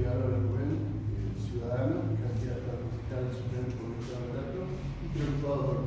Álvaro Rubén, ciudadano, candidato a visitar el Supremo Comunidad de Datos y triunfador